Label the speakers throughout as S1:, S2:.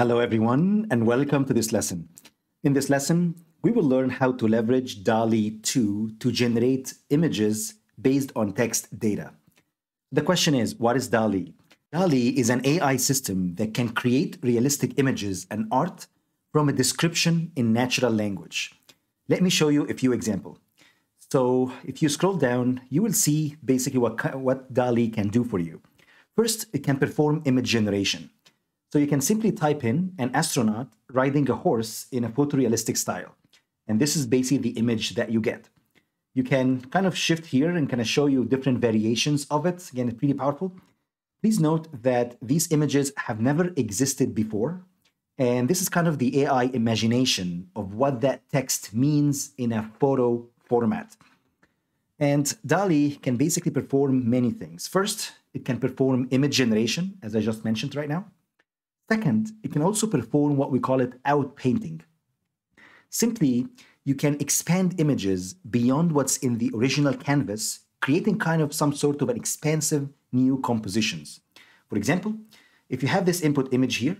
S1: Hello, everyone, and welcome to this lesson. In this lesson, we will learn how to leverage DALL-E 2 to generate images based on text data. The question is, what is DALL-E? DALL-E is an AI system that can create realistic images and art from a description in natural language. Let me show you a few examples. So if you scroll down, you will see basically what, what DALL-E can do for you. First, it can perform image generation. So you can simply type in an astronaut riding a horse in a photorealistic style. And this is basically the image that you get. You can kind of shift here and kind of show you different variations of it. Again, it's pretty powerful. Please note that these images have never existed before. And this is kind of the AI imagination of what that text means in a photo format. And DALL-E can basically perform many things. First, it can perform image generation, as I just mentioned right now. Second, it can also perform what we call it outpainting. Simply, you can expand images beyond what's in the original canvas, creating kind of some sort of an expansive new compositions. For example, if you have this input image here,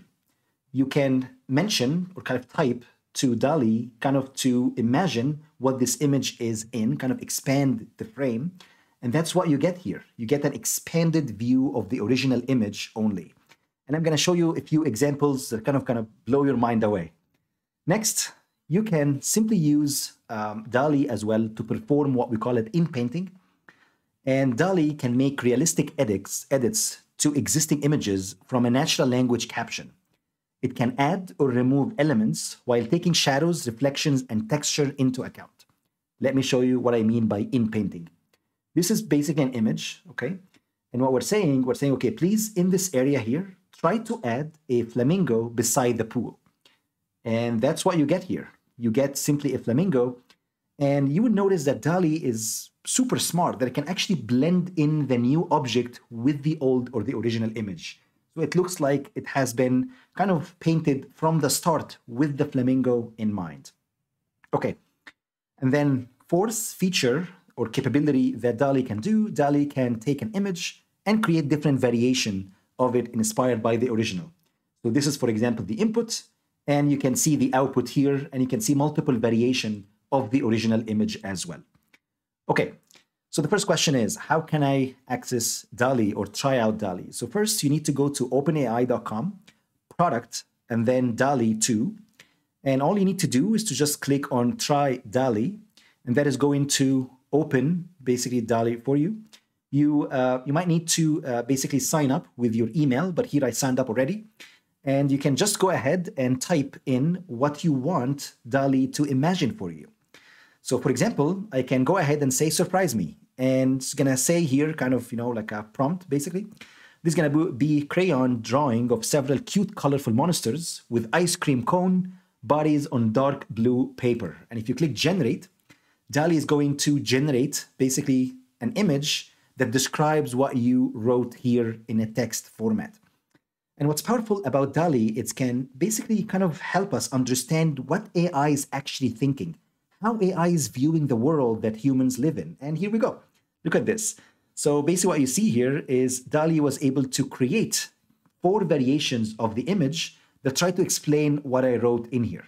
S1: you can mention or kind of type to DALL-E kind of to imagine what this image is in, kind of expand the frame. And that's what you get here. You get an expanded view of the original image only. And I'm going to show you a few examples that kind of kind of blow your mind away. Next, you can simply use um, DALL-E as well to perform what we call it in painting. And DALL-E can make realistic edits, edits to existing images from a natural language caption. It can add or remove elements while taking shadows, reflections, and texture into account. Let me show you what I mean by in painting. This is basically an image, okay? And what we're saying, we're saying, okay, please, in this area here, try to add a flamingo beside the pool. And that's what you get here. You get simply a flamingo. And you would notice that DALL-E is super smart, that it can actually blend in the new object with the old or the original image. So it looks like it has been kind of painted from the start with the flamingo in mind. Okay, and then fourth feature or capability that DALL-E can do, DALL-E can take an image and create different variation of it inspired by the original. So this is, for example, the input, and you can see the output here, and you can see multiple variation of the original image as well. Okay, so the first question is, how can I access DALL-E or try out DALL-E? So first, you need to go to openai.com, product, and then DALL-E 2. And all you need to do is to just click on try DALL-E, and that is going to open basically DALL-E for you. You, uh, you might need to uh, basically sign up with your email, but here I signed up already. And you can just go ahead and type in what you want DALL-E to imagine for you. So for example, I can go ahead and say, surprise me. And it's gonna say here, kind of, you know, like a prompt, basically. This is gonna be crayon drawing of several cute, colorful monsters with ice cream cone bodies on dark blue paper. And if you click generate, DALL-E is going to generate basically an image that describes what you wrote here in a text format. And what's powerful about DALL-E, it can basically kind of help us understand what AI is actually thinking how AI is viewing the world that humans live in. And here we go. Look at this. So basically what you see here is DALL-E was able to create four variations of the image that try to explain what I wrote in here.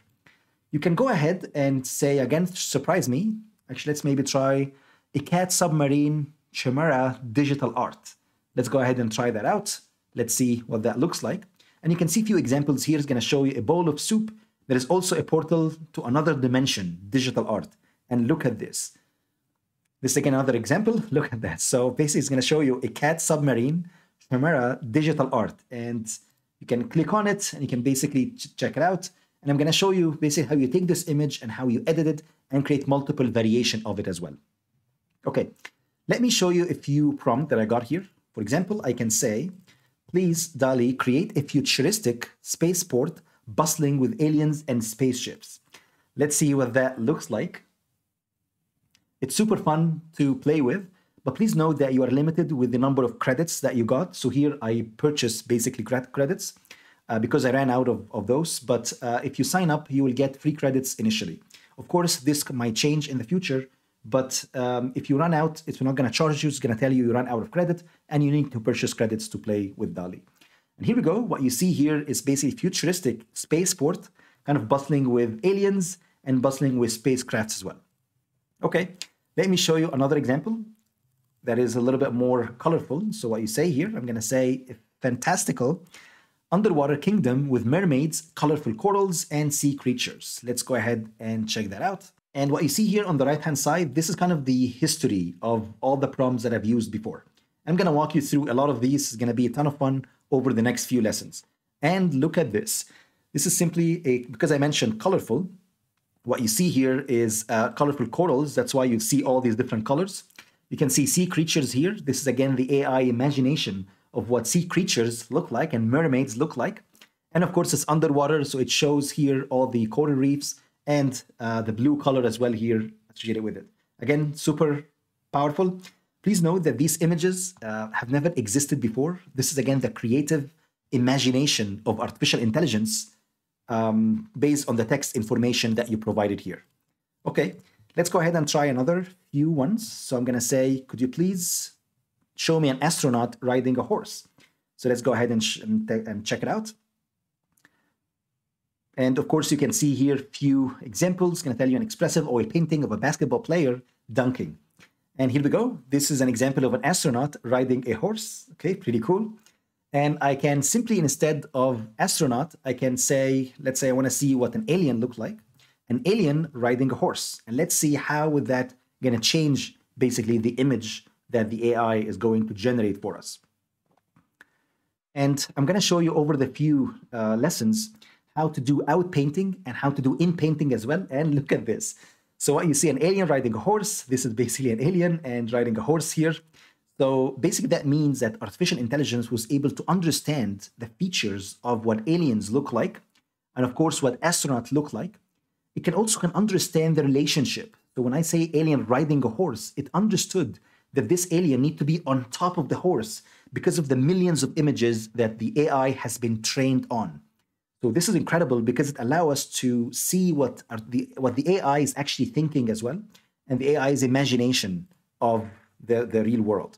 S1: You can go ahead and say, again, surprise me. Actually, let's maybe try a cat submarine chimera digital art. Let's go ahead and try that out. Let's see what that looks like. And you can see a few examples here. It's going to show you a bowl of soup there is also a portal to another dimension, digital art. And look at this. This is again another example. Look at that. So basically, it's going to show you a cat submarine Chimera digital art. And you can click on it and you can basically ch check it out. And I'm going to show you basically how you take this image and how you edit it and create multiple variation of it as well. Okay, let me show you a few prompts that I got here. For example, I can say, please, DALL-E, create a futuristic spaceport bustling with aliens and spaceships. Let's see what that looks like. It's super fun to play with, but please note that you are limited with the number of credits that you got. So here I purchased basically credits uh, because I ran out of, of those. But uh, if you sign up, you will get free credits initially. Of course, this might change in the future, but um, if you run out, it's not going to charge you. It's going to tell you you run out of credit and you need to purchase credits to play with DALL-E. And here we go. What you see here is basically futuristic spaceport, kind of bustling with aliens and bustling with spacecrafts as well. Okay, let me show you another example that is a little bit more colorful. So what you say here, I'm going to say fantastical underwater kingdom with mermaids, colorful corals, and sea creatures. Let's go ahead and check that out. And what you see here on the right-hand side, this is kind of the history of all the prompts that I've used before. I'm going to walk you through a lot of these. It's going to be a ton of fun over the next few lessons. And look at this. This is simply a, because I mentioned colorful, what you see here is uh, colorful corals. That's why you see all these different colors. You can see sea creatures here. This is again the AI imagination of what sea creatures look like and mermaids look like. And of course, it's underwater, so it shows here all the coral reefs and uh, the blue color as well here associated with it. Again, super powerful. Please note that these images uh, have never existed before. This is again the creative imagination of artificial intelligence um, based on the text information that you provided here. Okay, let's go ahead and try another few ones. So I'm going to say, could you please show me an astronaut riding a horse? So let's go ahead and, and, and check it out. And of course, you can see here a few examples. Going to tell you an expressive oil painting of a basketball player dunking. And here we go. This is an example of an astronaut riding a horse. Okay, pretty cool. And I can simply, instead of astronaut, I can say, let's say I want to see what an alien look like. An alien riding a horse. And let's see how would that going to change basically the image that the AI is going to generate for us. And I'm going to show you over the few uh, lessons how to do out painting and how to do in painting as well. And look at this. So what you see an alien riding a horse. This is basically an alien and riding a horse here. So basically, that means that artificial intelligence was able to understand the features of what aliens look like, and of course, what astronauts look like. It can also can understand the relationship. So when I say alien riding a horse, it understood that this alien need to be on top of the horse because of the millions of images that the AI has been trained on. So this is incredible because it allows us to see what the what the AI is actually thinking as well, and the AI's imagination of the, the real world.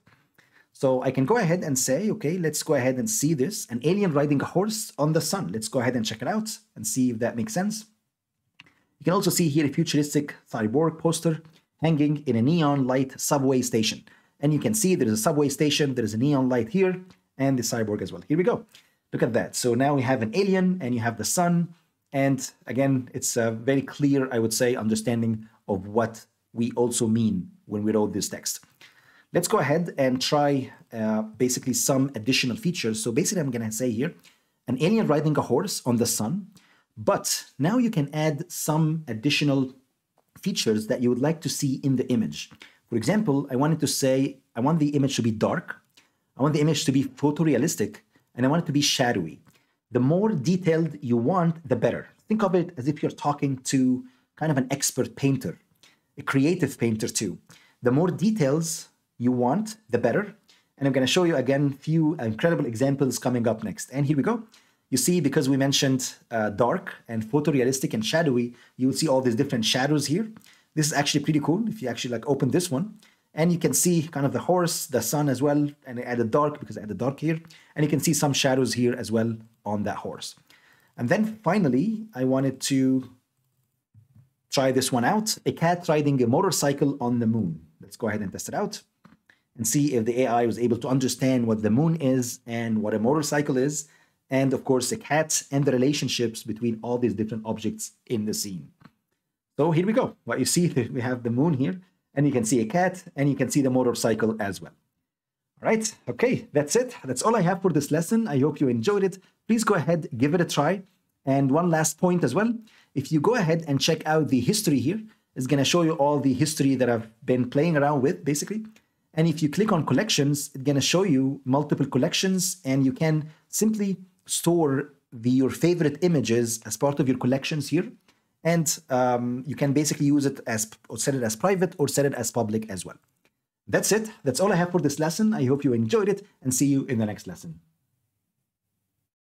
S1: So I can go ahead and say, okay, let's go ahead and see this. An alien riding a horse on the sun. Let's go ahead and check it out and see if that makes sense. You can also see here a futuristic cyborg poster hanging in a neon light subway station. And you can see there is a subway station, there is a neon light here, and the cyborg as well. Here we go. Look at that. So now we have an alien and you have the sun. And again, it's a very clear, I would say, understanding of what we also mean when we wrote this text. Let's go ahead and try uh, basically some additional features. So basically I'm gonna say here, an alien riding a horse on the sun, but now you can add some additional features that you would like to see in the image. For example, I wanted to say, I want the image to be dark, I want the image to be photorealistic, and I want it to be shadowy. The more detailed you want, the better. Think of it as if you're talking to kind of an expert painter, a creative painter too. The more details you want, the better. And I'm going to show you again a few incredible examples coming up next. And here we go. You see, because we mentioned uh, dark and photorealistic and shadowy, you will see all these different shadows here. This is actually pretty cool if you actually like open this one. And you can see kind of the horse, the sun as well, and I added dark because I added dark here. And you can see some shadows here as well on that horse. And then finally, I wanted to try this one out. A cat riding a motorcycle on the moon. Let's go ahead and test it out and see if the AI was able to understand what the moon is and what a motorcycle is, and of course the cat and the relationships between all these different objects in the scene. So here we go. What you see, we have the moon here, and you can see a cat, and you can see the motorcycle as well. All right, okay, that's it. That's all I have for this lesson. I hope you enjoyed it. Please go ahead, give it a try. And one last point as well, if you go ahead and check out the history here, it's going to show you all the history that I've been playing around with, basically. And if you click on collections, it's going to show you multiple collections and you can simply store the, your favorite images as part of your collections here. And um, you can basically use it as, or set it as private or set it as public as well. That's it. That's all I have for this lesson. I hope you enjoyed it and see you in the next lesson.